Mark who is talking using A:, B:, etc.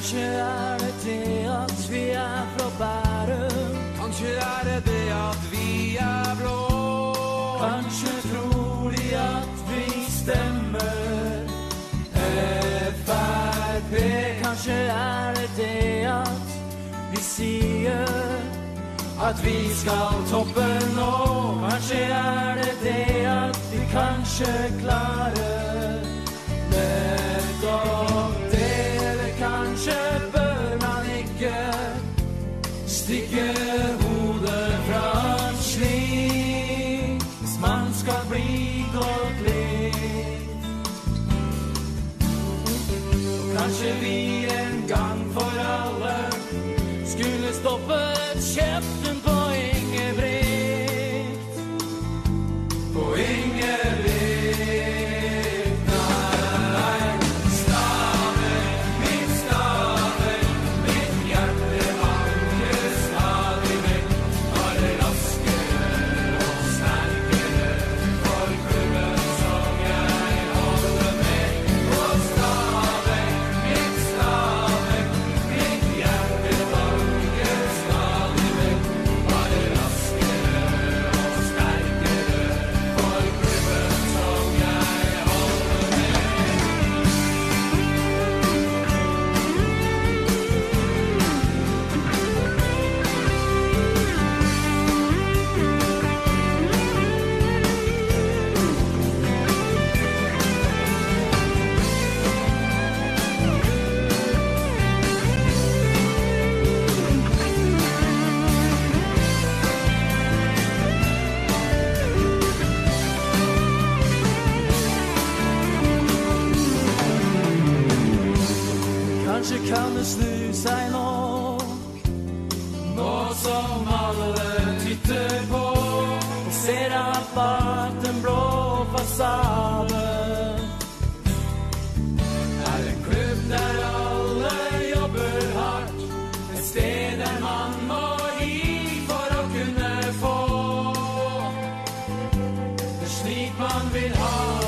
A: Kanskje er det det at vi er fra Bærum.
B: Kanskje er det det at vi er blå.
A: Kanskje tror de at vi stemmer Frp. Kanskje er det det at vi sier at vi skal toppe nå. Kanskje er det det at vi kanskje klarer stikke hodet fra slik man skal bli godt likt. Kanskje vi en gang for alle skulle stoppet kjeften på Kanskje kan det snu seg nå. Nå som alle titter på og ser at bak den blå fasaden er en klubb der alle jobber hardt. Et sted der man må gi for å kunne få det slik man vil ha.